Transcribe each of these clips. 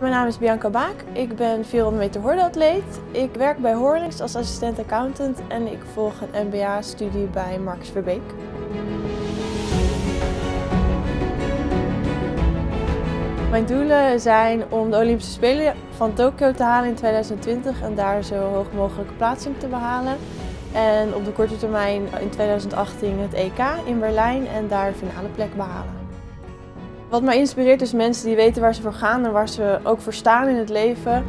Mijn naam is Bianca Baak. Ik ben 400 meter hordenatleet. Ik werk bij Horlings als assistent accountant en ik volg een MBA-studie bij Marcus Verbeek. Mijn doelen zijn om de Olympische Spelen van Tokio te halen in 2020 en daar zo hoog mogelijke plaatsing te behalen. En op de korte termijn in 2018 het EK in Berlijn en daar finale plek behalen. Wat mij inspireert is mensen die weten waar ze voor gaan en waar ze ook voor staan in het leven.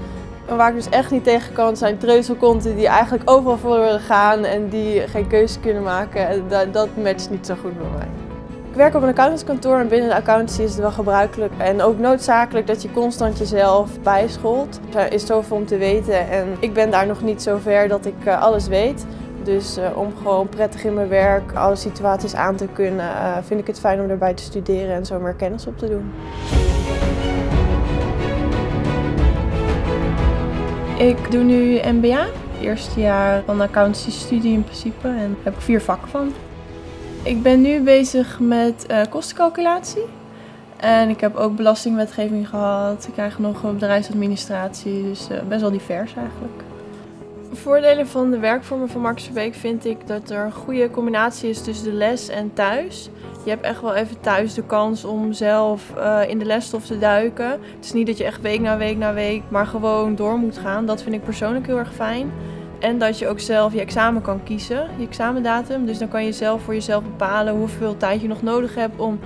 En waar ik dus echt niet tegen kan zijn treuzelkonten die eigenlijk overal voor willen gaan en die geen keuze kunnen maken. En dat, dat matcht niet zo goed met mij. Ik werk op een accountantskantoor en binnen de accountancy is het wel gebruikelijk en ook noodzakelijk dat je constant jezelf bijscholt. Er is zoveel om te weten en ik ben daar nog niet zo ver dat ik eh, alles weet. Dus uh, om gewoon prettig in mijn werk alle situaties aan te kunnen, uh, vind ik het fijn om erbij te studeren en zo meer kennis op te doen. Ik doe nu MBA, eerste jaar van accountancy-studie in principe en daar heb ik vier vakken van. Ik ben nu bezig met uh, kostencalculatie. En ik heb ook belastingwetgeving gehad. Ik krijg nog bedrijfsadministratie, dus best wel divers eigenlijk. Voordelen van de werkvormen van Marcus Verbeek vind ik dat er een goede combinatie is tussen de les en thuis. Je hebt echt wel even thuis de kans om zelf uh, in de lesstof te duiken. Het is niet dat je echt week na week na week maar gewoon door moet gaan. Dat vind ik persoonlijk heel erg fijn. En dat je ook zelf je examen kan kiezen, je examendatum. Dus dan kan je zelf voor jezelf bepalen hoeveel tijd je nog nodig hebt om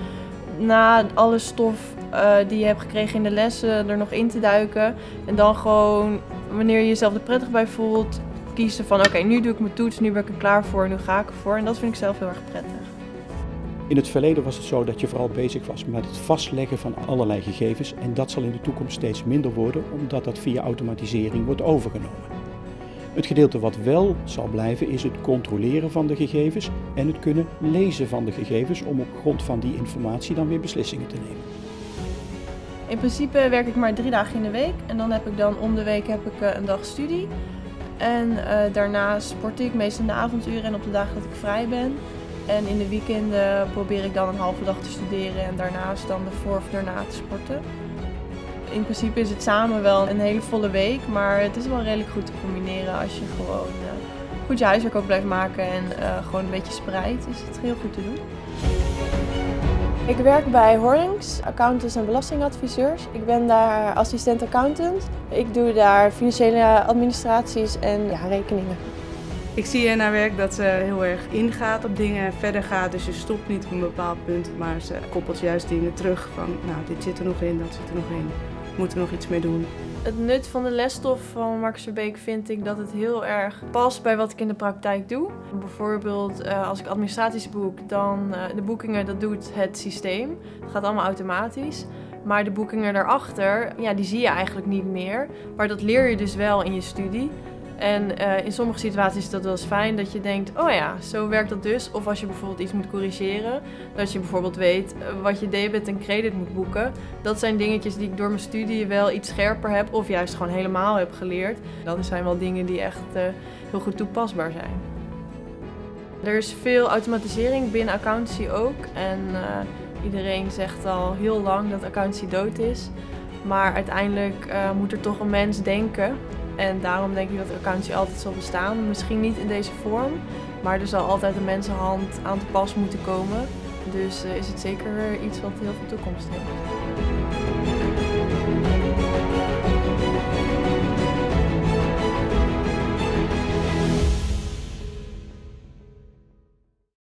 na alle stof uh, die je hebt gekregen in de lessen er nog in te duiken. En dan gewoon wanneer je jezelf er prettig bij voelt, kiezen van oké, nu doe ik mijn toets, nu ben ik er klaar voor, nu ga ik ervoor. En dat vind ik zelf heel erg prettig. In het verleden was het zo dat je vooral bezig was met het vastleggen van allerlei gegevens en dat zal in de toekomst steeds minder worden omdat dat via automatisering wordt overgenomen. Het gedeelte wat wel zal blijven is het controleren van de gegevens en het kunnen lezen van de gegevens om op grond van die informatie dan weer beslissingen te nemen. In principe werk ik maar drie dagen in de week en dan heb ik dan om de week heb ik eh, een dag studie. En uh, daarnaast sport ik meestal in de avonduren en op de dagen dat ik vrij ben. En in de weekenden probeer ik dan een halve dag te studeren en daarnaast dan de voor of daarna te sporten. In principe is het samen wel een hele volle week, maar het is wel redelijk goed te combineren als je gewoon uh, goed je huiswerk ook blijft maken en gewoon een beetje spreidt, is het heel goed te doen. Ik werk bij Horlings, accountants en belastingadviseurs. Ik ben daar assistent accountant. Ik doe daar financiële administraties en rekeningen. Ik zie in haar werk dat ze heel erg ingaat op dingen en verder gaat. Dus je stopt niet op een bepaald punt, maar ze koppelt juist dingen terug van nou dit zit er nog in, dat zit er nog in. Moeten we nog iets mee doen. Het nut van de lesstof van Marcus Verbeek vind ik dat het heel erg past bij wat ik in de praktijk doe. Bijvoorbeeld uh, als ik administraties boek, dan uh, de boekingen dat doet het systeem. Het gaat allemaal automatisch. Maar de boekingen daarachter, ja, die zie je eigenlijk niet meer. Maar dat leer je dus wel in je studie. En uh, in sommige situaties is dat wel eens fijn dat je denkt, oh ja, zo werkt dat dus. Of als je bijvoorbeeld iets moet corrigeren, dat je bijvoorbeeld weet uh, wat je debit en credit moet boeken. Dat zijn dingetjes die ik door mijn studie wel iets scherper heb of juist gewoon helemaal heb geleerd. Dat zijn wel dingen die echt uh, heel goed toepasbaar zijn. Er is veel automatisering binnen accountancy ook. En iedereen zegt al heel lang dat accountancy dood is. Maar uiteindelijk moet er toch een mens denken en daarom denk ik dat accountancy altijd zal bestaan. Misschien niet in deze vorm, maar er zal altijd een mensenhand aan te pas moeten komen. Dus uh, is het zeker iets wat heel veel toekomst heeft.